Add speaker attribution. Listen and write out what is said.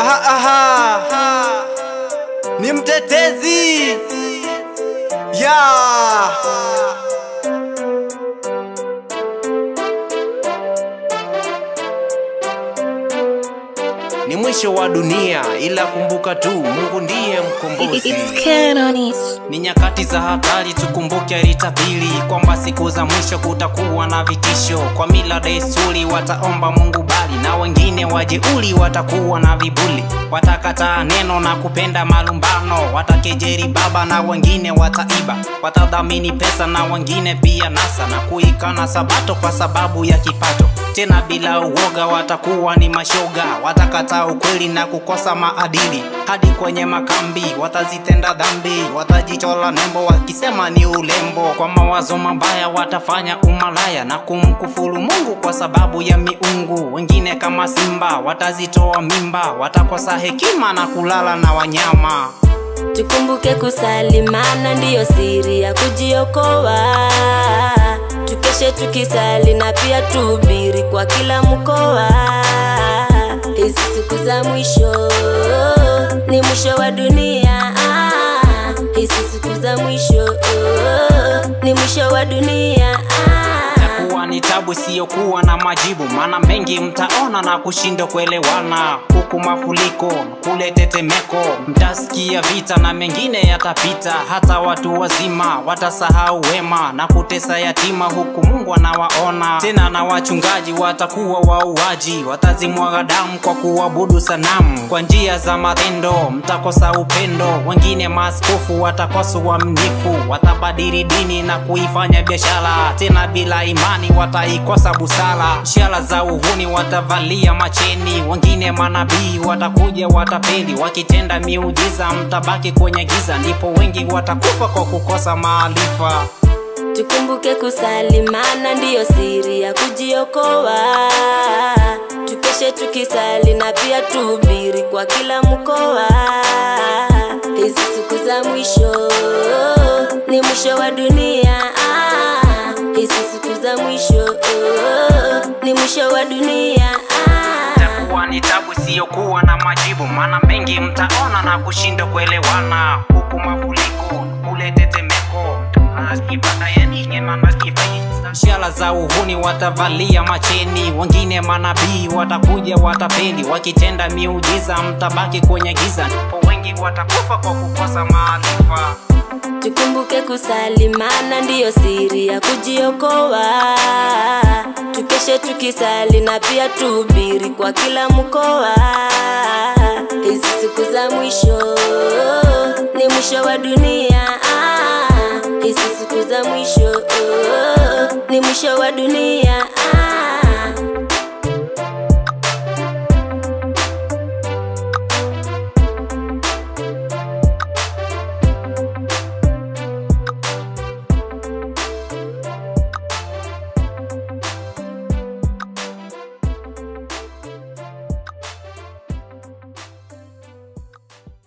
Speaker 1: aha, aha. Ni mtetezi yeah. Ni mwisho wa dunia, ila kumbuka tu Mungu ndiye mkombozi. Ni nyakati za hatari, tukumbuke alitabiri kwamba siku za mwisho kutakuwa na vitisho. Kwa mila desturi wataomba Mungu bali, na wengine wajeuli watakuwa na vibuli, watakataa neno na kupenda malumbano, watakejeri Baba na wengine wataiba, watadhamini pesa na wengine pia nasa, na kuikana Sabato kwa sababu ya kipato. Tena bila uoga watakuwa ni mashoga, watakataa ukweli na kukosa maadili, hadi kwenye makambi watazitenda dhambi, watajichola nembo wakisema ni ulembo. Kwa mawazo mabaya watafanya umalaya na kumkufuru Mungu kwa sababu ya miungu. Wengine kama simba watazitoa mimba, watakosa hekima na kulala na wanyama.
Speaker 2: Tukumbuke kusalimana ndiyo siri ya kujiokoa. Tukeshe tukisali na pia tuhubiri kwa kila mkoa. Hizi siku za mwisho ni mwisho wa dunia. Hizi siku za mwisho ni mwisho wa dunia.
Speaker 1: Ni tabu isiyokuwa na majibu, maana mengi mtaona na kushindwa kuelewana, huku mafuriko kule tetemeko, mtasikia vita na mengine yatapita. Hata watu wazima watasahau wema na kutesa yatima, huku Mungu anawaona tena. Na wachungaji watakuwa wauaji, watazimwaga damu kwa kuabudu sanamu. Kwa njia za matendo mtakosa upendo, wengine maskofu watakosa uaminifu, watabadili dini na kuifanya biashara tena bila imani wataikosa busara. Ishara za uhuni watavalia macheni, wengine manabii watakuja watapeli, wakitenda miujiza mtabaki kwenye giza, ndipo wengi watakufa kwa kukosa maarifa.
Speaker 2: Tukumbuke kusalimana ndiyo siri ya kujiokoa. Tukeshe tukisali na pia tuhubiri kwa kila mkoa. Hizi siku za mwisho ni mwisho wa dunia. Hizi siku za mwisho ni mwisho wa dunia.
Speaker 1: Itakuwa ni tabu isiyokuwa na majibu, maana mengi mtaona na kushindwa kuelewana, huku mafuriko kule tetemeko Shala za uhuni watavalia macheni, wengine manabii watakuja watapendi, wakitenda miujiza mtabaki kwenye giza, ndipo wengi watakufa kwa kukosa maarifa.
Speaker 2: Tukumbuke kusalimana ndiyo siri ya kujiokoa. Tukeshe tukisali na pia tuhubiri kwa kila mkoa. Mwisho ni mwisho wa dunia. Hizi siku za mwisho ni mwisho wa dunia.